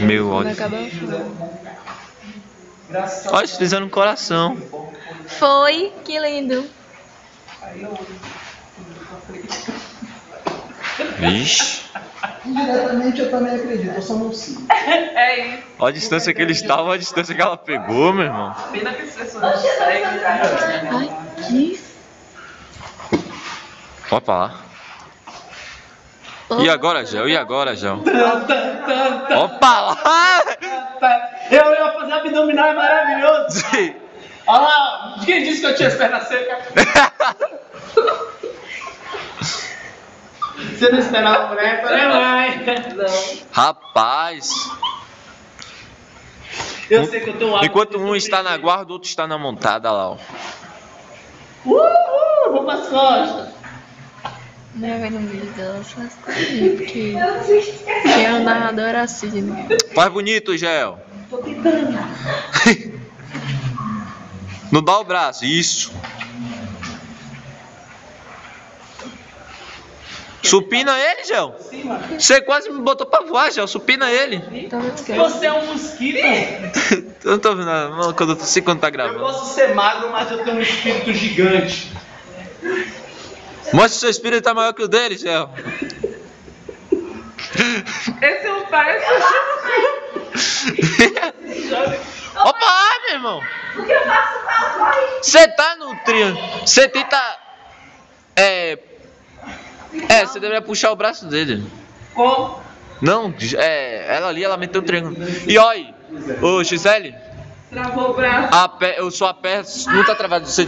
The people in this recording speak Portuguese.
Meu ódio. a Olha, eles fizeram um coração. Foi, que lindo. Aí eu. Vixe. Indiretamente eu também acredito, eu só não sei. É isso. Olha a distância que eles estavam, olha a distância que ela pegou, meu irmão. Pena que as pessoas não seguem. Ai, que Olha pra lá. E agora, Gel? E agora, Gel? Pra lá! Eu ia fazer abdominal, é maravilhoso. Olha lá, quem disse que eu tinha as pernas secas? Você não esperava por essa, né, mãe? Não. Rapaz! Eu sei que eu tô apto Enquanto um está na guarda, o outro está na montada lá, ó. Uhul, vou pras costas. Não vai no vídeo dela só assim, porque quem é o narrador era a Sidney. Faz bonito, Gel. Tô tentando. Não dá o braço, isso. Supina ele, Gel. Você quase me botou pra voar, Gel. Supina ele. Vendo que Você é um mosquito. Eu não tô vendo nada. Não, Quando eu sei quando tá Eu gravando. posso ser magro, mas eu tenho um espírito gigante. Mostra se seu espírito tá maior que o dele, Gel. Esse é o pai. Opa, lá, meu irmão. Você tá no trio. Você tenta. É. É, você deveria puxar o braço dele. Como? Não, é. Ela ali, ela meteu o triângulo. E olha aí, ô Gisele, Travou o braço. a pé, eu sua perna não tá travada. Você